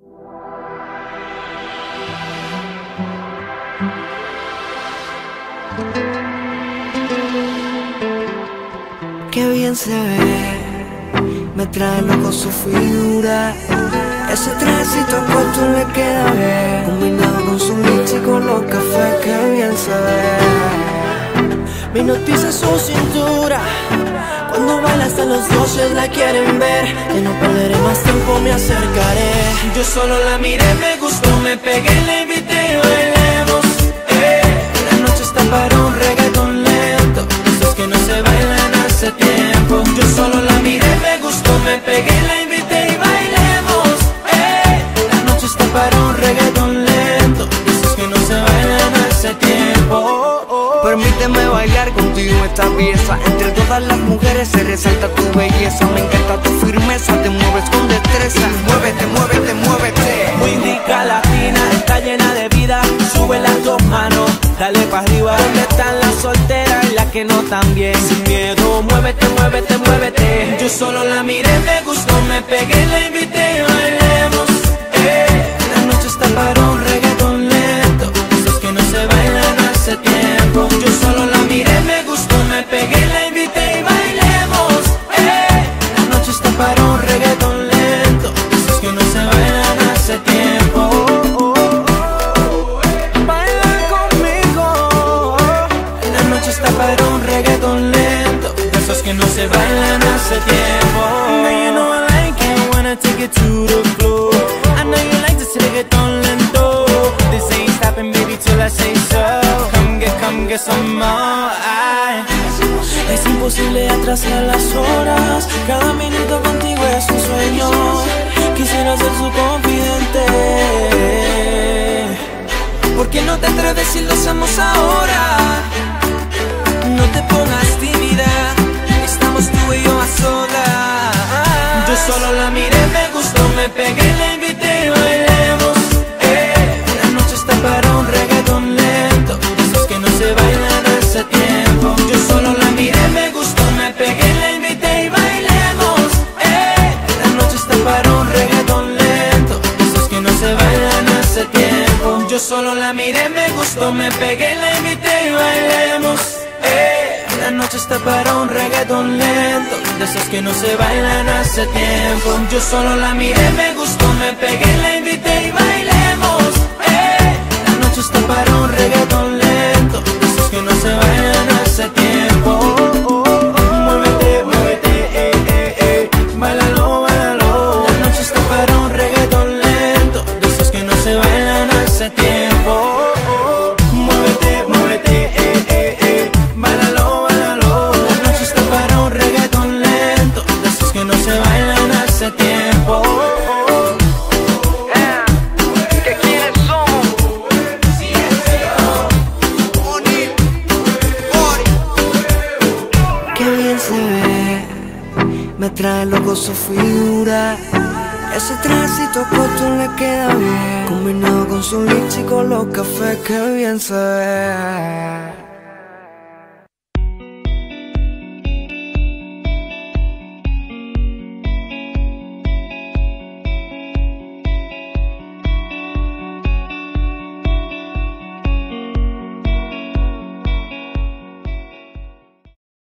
Qué bien se ve, me trae loco su figura. Ese trajecito corto le queda bien, combinado con su leche y con los cafés, qué bien se ve. Mi noticia su cintura, cuando baila hasta los doce la quieren ver. Que no perderé más tiempo, me acercaré. Yo solo la miré, me gustó, me pegué, la invité bailemos. Eh, la noche está para Permíteme bailar contigo esta pieza. Entre todas las mujeres se resalta tu belleza. Me encanta tu firmeza, te mueves con destreza. Muévete, muévete, muévete. Muy rica latina, está llena de vida. Sube las dos manos, dale para arriba. ¿Dónde están las solteras y las que no bien? Sin miedo, muévete, muévete, muévete. Yo solo la miré, me gustó, me pegué, la invité hace tiempo. Baila conmigo. La noche está para un reggaeton lento. Esos que no se bailan hace tiempo. Now you know I like it when I take it to the floor. I know you like this reggaeton lento. This ain't stopping baby till I say so. Come get, come get some more. Ay. Es imposible atrasar las horas. Cada minuto no te atreves si lo hacemos ahora? No te pongas tímida Estamos tú y yo a solas Yo solo la miré, me gustó, me pegué, solo la miré, me gustó, me pegué, la invité y bailemos. Eh, La noche está para un reggaeton lento De esos que no se bailan hace tiempo. Yo solo la miré, me gustó, me pegué, la invité y bailemos hace tiempo. Muévete, muévete, eh, eh, eh. Bailalo, bailalo La noche está para un reggaeton lento. De esos que no se bailan hace tiempo. ¿Qué quiénes somos? Qué bien se ve, me trae loco su figura. Ese trajecito corto le queda bien, combinado con su con los cafés, qué bien se ve.